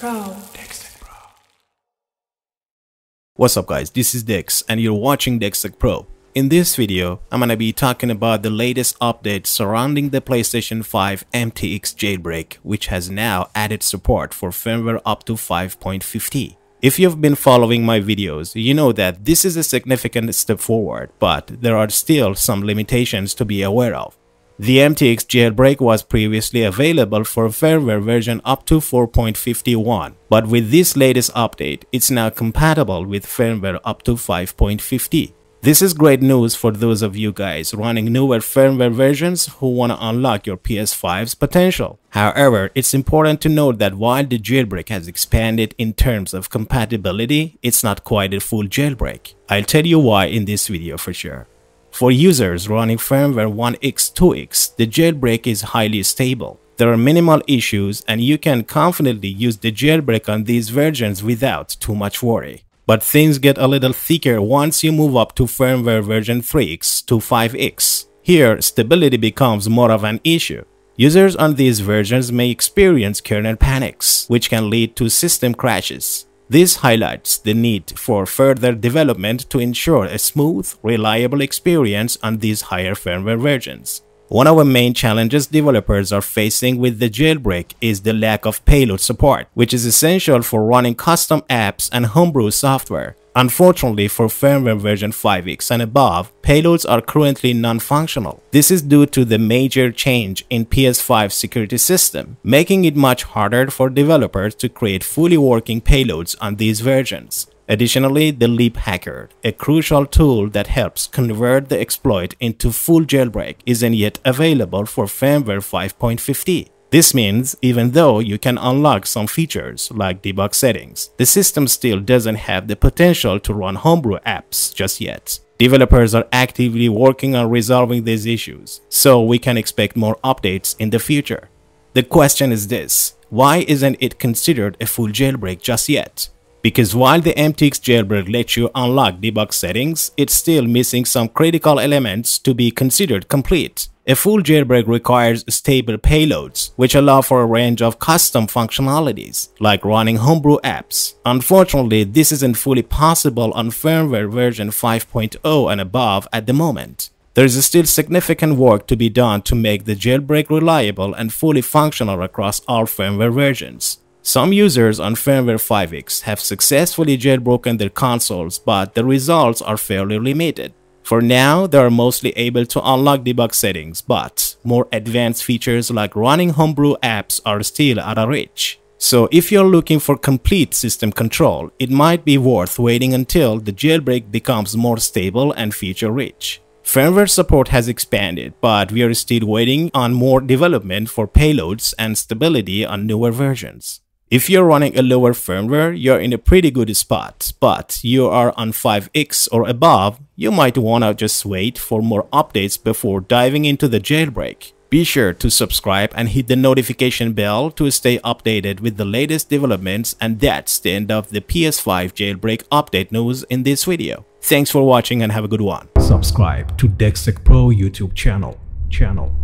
Pro. What's up guys, this is Dex and you're watching DexTech Pro. In this video, I'm gonna be talking about the latest update surrounding the PlayStation 5 MTX jailbreak which has now added support for firmware up to 5.50. If you've been following my videos, you know that this is a significant step forward, but there are still some limitations to be aware of. The MTX jailbreak was previously available for firmware version up to 4.51, but with this latest update, it's now compatible with firmware up to 5.50. This is great news for those of you guys running newer firmware versions who want to unlock your PS5's potential. However, it's important to note that while the jailbreak has expanded in terms of compatibility, it's not quite a full jailbreak. I'll tell you why in this video for sure. For users running firmware 1x, 2x, the jailbreak is highly stable. There are minimal issues and you can confidently use the jailbreak on these versions without too much worry. But things get a little thicker once you move up to firmware version 3x to 5x. Here, stability becomes more of an issue. Users on these versions may experience kernel panics, which can lead to system crashes. This highlights the need for further development to ensure a smooth, reliable experience on these higher firmware versions. One of the main challenges developers are facing with the jailbreak is the lack of payload support, which is essential for running custom apps and homebrew software. Unfortunately for firmware version 5x and above, payloads are currently non-functional. This is due to the major change in PS5 security system, making it much harder for developers to create fully working payloads on these versions. Additionally, the libhijacker, a crucial tool that helps convert the exploit into full jailbreak, isn't yet available for firmware 5.50. This means even though you can unlock some features like debug settings, the system still doesn't have the potential to run homebrew apps just yet. Developers are actively working on resolving these issues, so we can expect more updates in the future. The question is this, why isn't it considered a full jailbreak just yet? Because while the MTX jailbreak lets you unlock debug settings, it's still missing some critical elements to be considered complete. A full jailbreak requires stable payloads, which allow for a range of custom functionalities, like running homebrew apps. Unfortunately, this isn't fully possible on firmware version 5.0 and above at the moment. There is still significant work to be done to make the jailbreak reliable and fully functional across all firmware versions. Some users on firmware 5x have successfully jailbroken their consoles, but the results are fairly limited. For now, they are mostly able to unlock debug settings, but more advanced features like running homebrew apps are still out of reach. So if you're looking for complete system control, it might be worth waiting until the jailbreak becomes more stable and feature-rich. Firmware support has expanded, but we are still waiting on more development for payloads and stability on newer versions. If you're running a lower firmware, you're in a pretty good spot, but you are on 5x or above, you might wanna just wait for more updates before diving into the jailbreak. Be sure to subscribe and hit the notification bell to stay updated with the latest developments and that's the end of the PS5 jailbreak update news in this video. Thanks for watching and have a good one. Subscribe to DexTech Pro YouTube channel. channel.